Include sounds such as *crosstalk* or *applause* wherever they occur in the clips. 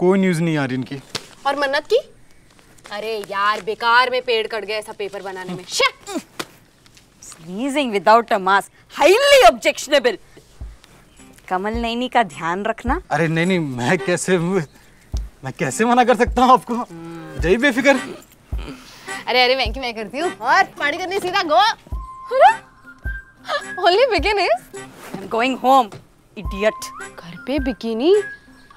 कोई न्यूज़ नहीं आ रही इनकी। और मन्नत की? अरे यार बेकार में पेड़ कट गया ऐसा पेपर बनाने में। Sneezing without a mask. Highly objectionable. कमल नैनी का ध्यान रखना। अरे नहीं नहीं मैं कैसे मैं कैसे मना कर सकता हूँ आपको? जय बेफिक्र। अरे अरे मैं मैं करती हूँ? और पार्टी करने सीधा go only beginning I'm going home. Idiot. घर पे बिकिनी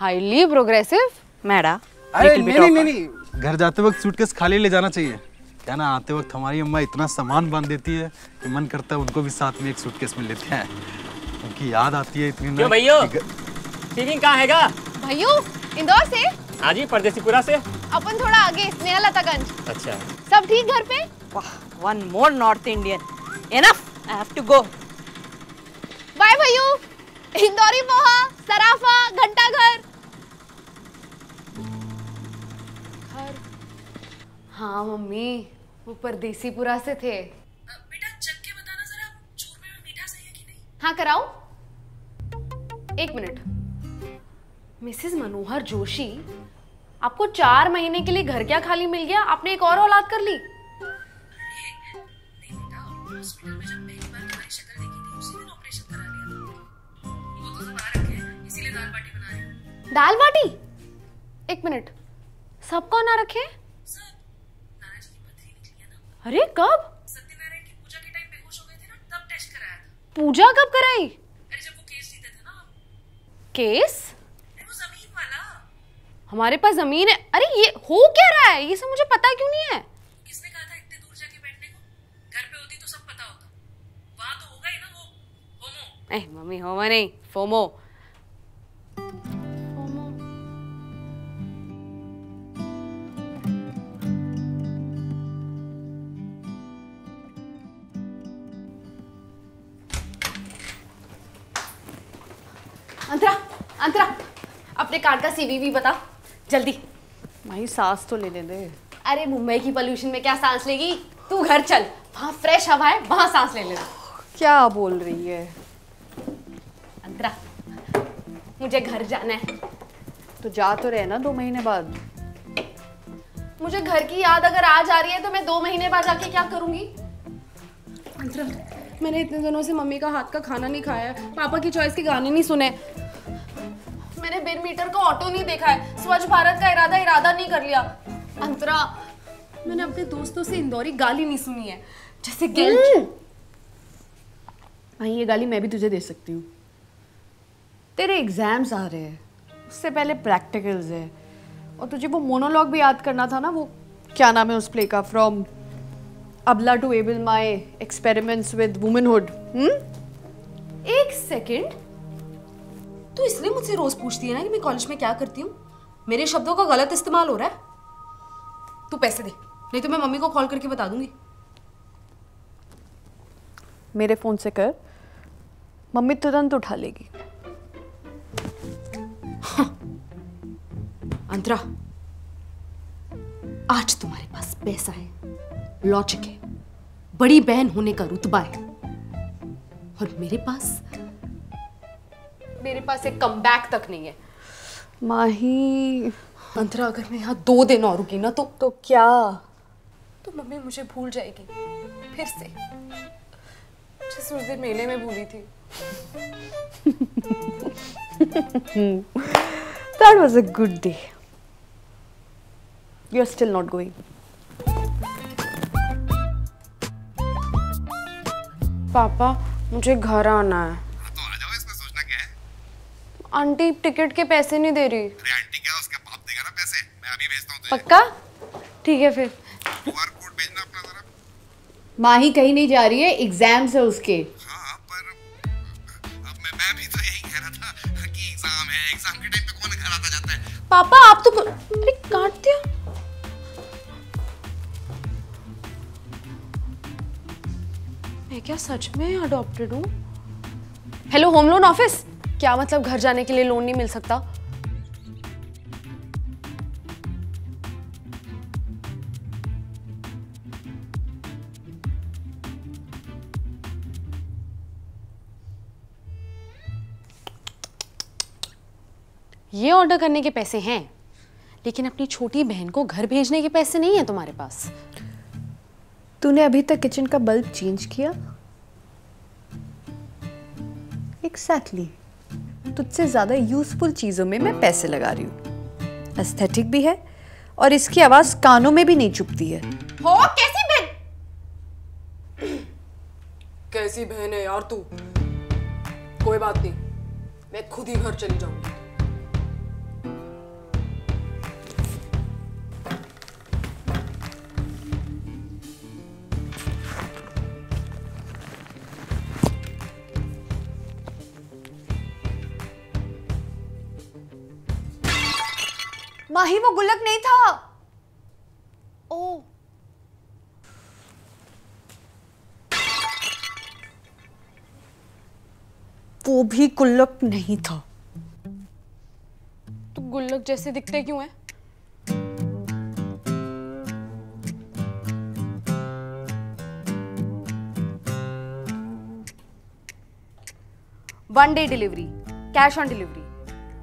हाईली प्रोग्रेसिव मैडा। अरे नहीं नहीं नहीं घर जाते वक्त सूटकेस खाली ले जाना चाहिए। क्या ना आते वक्त हमारी अम्मा इतना सामान बाँध देती है कि मन करता है उनको भी साथ में एक सूटकेस में लेते हैं। उनकी याद आती है इतनी ना क्यों भैया? कि ग- कहाँ हैगा? भाइयों इंदौर से? हाँ जी परदेसीपुरा से? अपन थोड़ा आगे स्नेहा लतागंज अच्छा। सब ठीक घर पे? One more North Indian Enough. I have to go. Bye Bhaiyu. Indori poha Sarafa घंटा घर हाँ मम्मी वो परदेसीपुरा से थे। बेटा चख के बताना जरा चूरमे में मीठा सही है कि नहीं? हाँ कराओ एक मिनट। मिसेस मनोहर जोशी आपको चार महीने के लिए घर क्या खाली मिल गया? आपने एक और औलाद कर ली। नहीं बेटा हॉस्पिटल में जब पहली बार तुम्हारी शक्ल देखी थी उसी दिन ऑपरेशन करा लिया था। वो तो दाल बाटी एक मिनट। सब कौन आ रखे सब नाना जी की पथरी निकली है ना अरे कब? सत्यनारायण की पूजा के टाइम बेहोश हो गए थे ना तब टेस्ट कराया था पूजा कब कराई? अरे जब वो केस? जीते थे ना हम केस अरे वो ज़मीन वाला हमारे पास ज़मीन है। अरे ये हो क्या रहा है? ये सब मुझे पता क्यों नहीं है? किसने कहा था इतने दूर जाके बैठने को? घर पे होती तो सब पता होता। वहाँ तो होगा ही ना वो। होमो। ए मम्मी होमा नहीं फोमो फोमो। अंतरा अपने कार्ड का सीवीवी बता। जल्दी। भाई सांस तो लेने दे। अरे मुंबई की पोल्यूशन में क्या सांस लेगी? तू घर चल। वहाँ फ्रेश हवा है वहाँ सांस ले लेना। क्या बोल रही है? अंतरा मुझे घर जाना है। तो जा तो रहे ना दो महीने बाद। मुझे घर की याद अगर आज आ रही है तो मैं दो महीने बाद जाके क्या करूँगी? अंतरा मैंने इतने दिनों से मम्मी का हाथ का खाना नहीं खाया। पापा की चॉइस के गाने नहीं सुने। मैंने बिन मीटर का ऑटो नहीं देखा है। स्वच्छ भारत का इरादा इरादा नहीं कर लिया। अंतरा मैंने अपने दोस्तों से इंदौरी गाली नहीं सुनी है। जैसे भाई ये गाली मैं भी तुझे दे सकती हूँ। तेरे एग्ज़ाम्स आ रहे हैं। उससे पहले प्रैक्टिकल्स है। और तुझे वो मोनोलॉग भी याद करना था ना वो क्या नाम है उस प्ले का? From abla to able my experiments with womanhood एक सेकंड तू इसलिए मुझसे रोज पूछती है ना कि मैं कॉलेज में क्या करती हूँ? मेरे शब्दों का गलत इस्तेमाल हो रहा है। तू पैसे दे नहीं तो मैं मम्मी को कॉल करके बता दूँगी। मेरे फ़ोन से कर मम्मी तुरंत उठा लेगी। हाँ। अंतरा आज तुम्हारे पास पैसा है लॉजिक है बड़ी बहन होने का रुतबा है और मेरे पास मेरे पास एक कमबैक तक नहीं है। माही। अंतरा अगर मैं यहाँ दो दिन और रुकी ना तो तो क्या? तो मम्मी मुझे भूल जाएगी। फिर से। जैसे उस दिन मेले में भूली थी। *laughs* That was a good day. You're still not going. पापा मुझे घर आना है तो आ जाओ इसमें सोचना क्या है आंटी टिकट के पैसे नहीं दे रही। अरे आंटी क्या उसके बाप देगा ना पैसे? मैं अभी भेजता हूँ तुझे। पक्का? ठीक है फिर। क्यूआर कोड भेजना अपना जरा। माही कहीं नहीं जा रही है एग्ज़ाम्स है उसके। हाँ पर अब मैं मैं भी तो यही कह रहा था कि एग्ज़ाम है। एग्ज़ाम के टाइम पे कौन घर आता जाता है? पापा आप तो अरे काट दिया। मैं क्या सच में अडॉप्टेड हूँ? हेलो होम लोन ऑफ़िस क्या मतलब घर जाने के लिए लोन नहीं मिल सकता? ये ऑर्डर करने के पैसे हैं, लेकिन अपनी छोटी बहन को घर भेजने के पैसे नहीं है तुम्हारे पास। तूने अभी तक किचन का बल्ब चेंज किया? Exactly exactly. तुझसे ज़्यादा यूजफुल चीज़ों में मैं पैसे लगा रही हूँ। एस्थेटिक भी है और इसकी आवाज़ कानों में भी नहीं चुपती है। हो कैसी बहन? कैसी बहन है यार तू? कोई बात नहीं मैं खुद ही घर चली जाऊँगी। माही वो गुल्लक नहीं था। ओ। वो भी गुल्लक नहीं था। तो गुल्लक जैसे दिखते क्यों है? One day delivery cash on delivery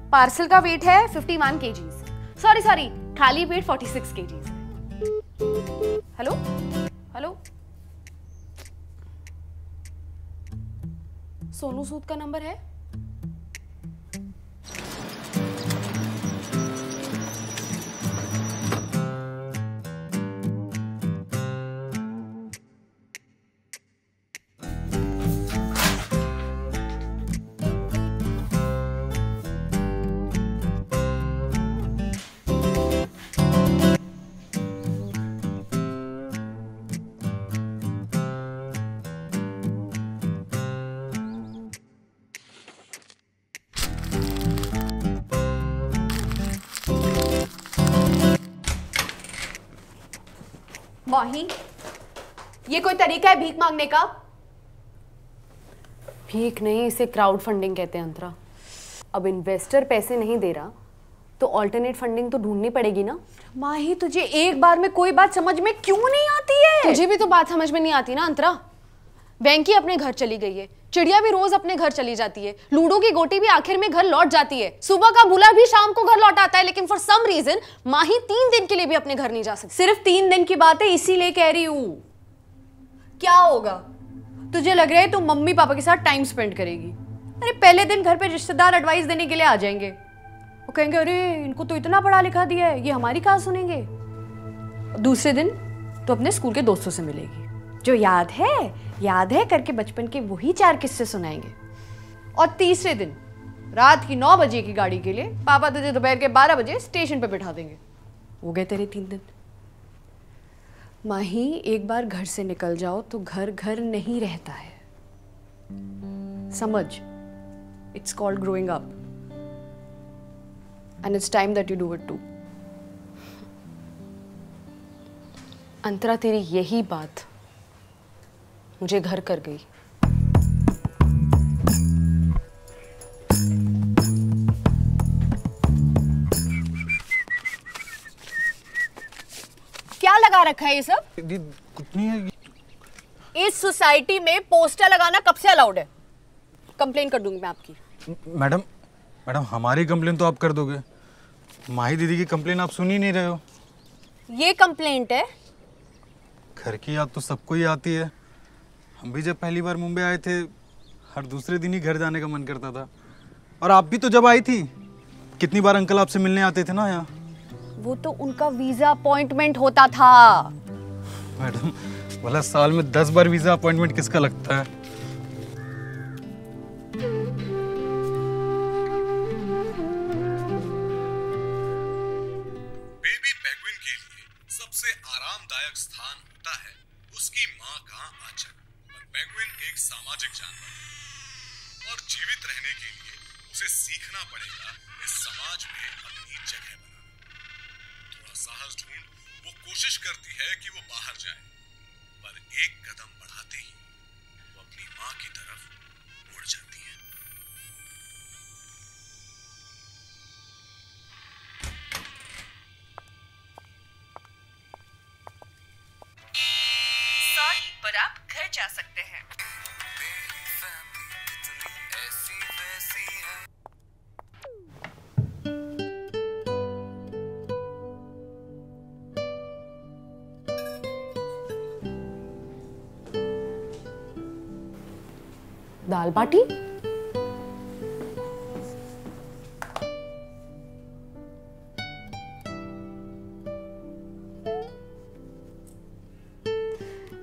parcel का वेट है 51 वन सॉरी सॉरी खाली पेट 46 सिक्स के हेलो हेलो सोनू सूद का नंबर है माही ये कोई तरीका है भीख मांगने का? भीख नहीं इसे क्राउड फंडिंग कहते हैं अंतरा। अब इन्वेस्टर पैसे नहीं दे रहा तो ऑल्टरनेट फंडिंग तो ढूंढनी पड़ेगी ना? माही तुझे एक बार में कोई बात समझ में क्यों नहीं आती है? तुझे भी तो बात समझ में नहीं आती ना अंतरा? बैंक ही अपने घर चली गई है। चिड़िया भी रोज अपने घर चली जाती है। लूडो की गोटी भी आखिर में घर लौट जाती है। सुबह का बुला भी शाम को घर लौट आता है, लेकिन फॉर सम रीजन माही तीन दिन के लिए भी अपने घर नहीं जा सकती। सिर्फ़ तीन दिन की बात है, इसीलिए कह रही हूँ। क्या होगा? तुझे लग रहा है तू मम्मी पापा के साथ टाइम स्पेंड करेगी। अरे, पहले दिन घर पे रिश्तेदार एडवाइस देने के लिए आ जाएँगे। वो कहेंगे, अरे, इनको तो इतना पढ़ा लिखा दिया है, ये हमारी कहा सुनेंगे। दूसरे दिन तो अपने स्कूल के दोस्तों से मिलेगी। जो याद है याद है करके बचपन के वही चार किस्से सुनाएँगे। और तीसरे दिन, रात की नौ बजे की गाड़ी के लिए पापा तुझे दोपहर के बारह बजे स्टेशन पर बिठा देंगे। हो गए तेरे तीन दिन। माही, एक बार घर से निकल जाओ तो घर घर नहीं रहता है। समझ? It's called growing up and it's time that you do it too Antara, तेरी यही बात मुझे घर कर गई। क्या लगा रखा है ये सब? कुछ नहीं है। इस सोसाइटी में पोस्टर लगाना कब से अलाउड है? कंप्लेन कर दूँगी मैं आपकी। मैडम मैडम हमारी कंप्लेन तो आप कर दोगे। माही दीदी की कंप्लेन आप सुन ही नहीं रहे हो। ये कंप्लेंट है? घर की याद तो सबको ही आती है। हम भी जब पहली बार मुंबई आए थे हर दूसरे दिन ही घर जाने का मन करता था। और आप भी तो जब आई थी कितनी बार अंकल आपसे मिलने आते थे ना यहाँ? वो तो उनका वीज़ा अपॉइंटमेंट होता था। मैडम भला साल में दस बार वीज़ा अपॉइंटमेंट किसका लगता है? बेबी पेंगुइन के लिए सबसे आरामदायक स्थान होता है उसकी माँ का आंचल। पर पेंगुइन एक सामाजिक जानवर है। और जीवित रहने के लिए उसे सीखना पड़ेगा इस समाज में अपनी जगह बनाना। थोड़ा साहस ढूंढ, वो कोशिश करती है कि वो बाहर जाए। पर एक कदम बढ़ाते ही वो अपनी माँ की तरफ़ मुड़ जाती है। और आप घर जा सकते हैं। दाल बाटी?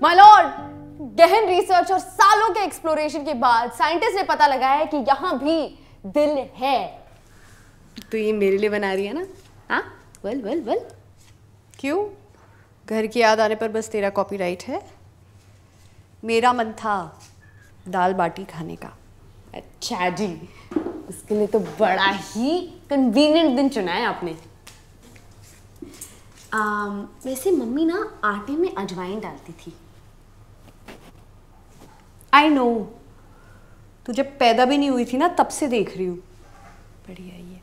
मालॉर्ड गहन रिसर्च और सालों के एक्सप्लोरेशन के बाद साइंटिस्ट ने पता लगाया है कि यहाँ भी दिल है। तो ये मेरे लिए बना रही है ना? हाँ? वेल वेल वेल क्यों? घर की याद आने पर बस तेरा कॉपीराइट है। मेरा मन था दाल बाटी खाने का। अच्छा जी उसके लिए तो बड़ा ही कन्वीनियंट दिन चुना है आपने। आम, वैसे मम्मी ना आटे में अजवाइन डालती थी। आई नो तू जब पैदा भी नहीं हुई थी ना, तब से देख रही हूँ। बढ़िया ये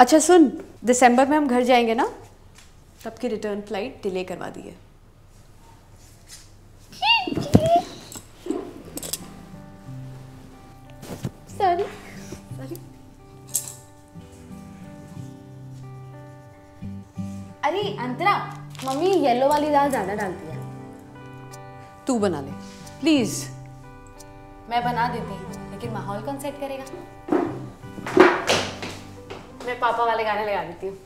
अच्छा सुन, दिसंबर में हम घर जाएँगे ना? तब की रिटर्न फ़्लाइट डिले करवा दी है। अंतरा मम्मी येलो वाली दाल ज़्यादा डालती है। तू बना ले। प्लीज़ मैं बना देती हूँ लेकिन माहौल कौन सेट करेगा? मैं पापा वाले गाने लगा देती हूँ।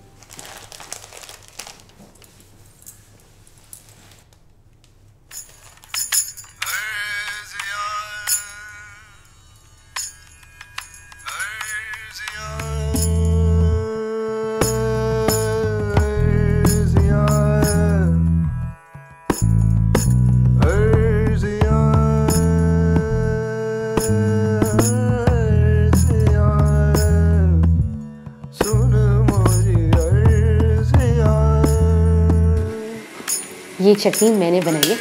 ये चटनी मैंने बनाई है।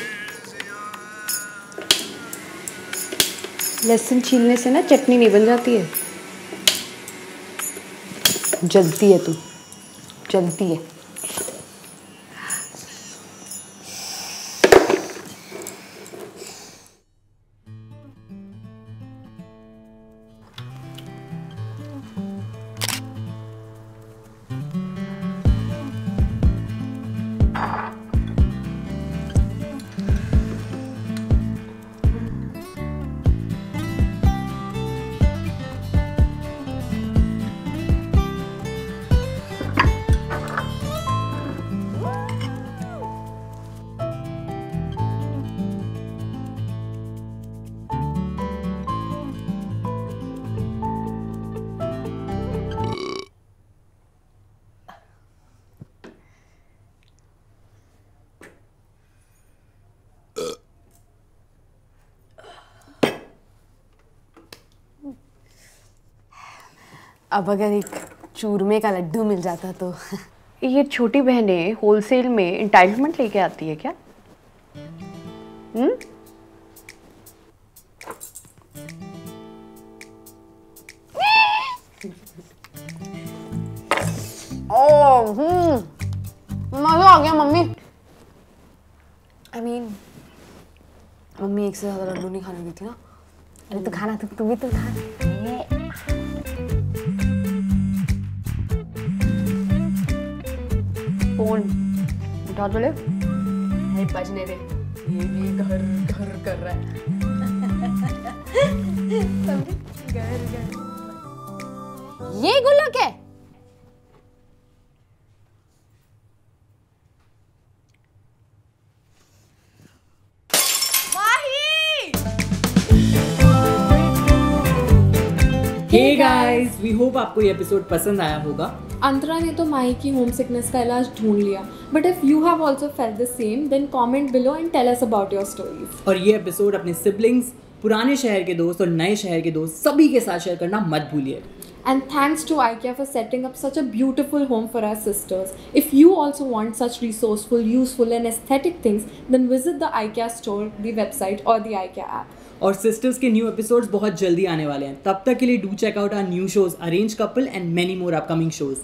लहसुन छीलने से ना चटनी नहीं बन जाती है। जलती है तू। जलती है। अब अगर एक चूरमे का लड्डू मिल जाता तो। ये छोटी बहनें होलसेल में इंटाइटलमेंट लेके आती है क्या? हम्म? ओह हम्म। मज़ा आ गया मम्मी। आई मीन मम्मी एक से ज़्यादा लड्डू नहीं खाने देती ना। अरे तो खाना तो तू भी तो खा। उठा बोले। बजने दे ये भी घर घर कर रहा है। *laughs* *laughs* घर घर। ये गुल्लक है। गाइस वी होप आपको ये एपिसोड पसंद आया होगा अंतरा ने तो माही की होम सिकनेस का इलाज ढूंढ लिया but if you have also felt the same then comment below and tell us about your stories और ये एपिसोड अपने सिबलिंग्स पुराने शहर के दोस्त और नए शहर के दोस्त सभी के साथ शेयर करना मत भूलिए And thanks to IKEA for setting up such a beautiful home for our sisters. If you also want such resourceful, useful, and aesthetic things, then visit the IKEA store, the website, or the IKEA app. और sisters के new episodes बहुत जल्दी आने वाले हैं। तब तक के लिए do check out our new shows arrange couple and many more upcoming shows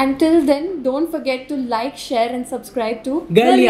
and till then don't forget to like share and subscribe to girl.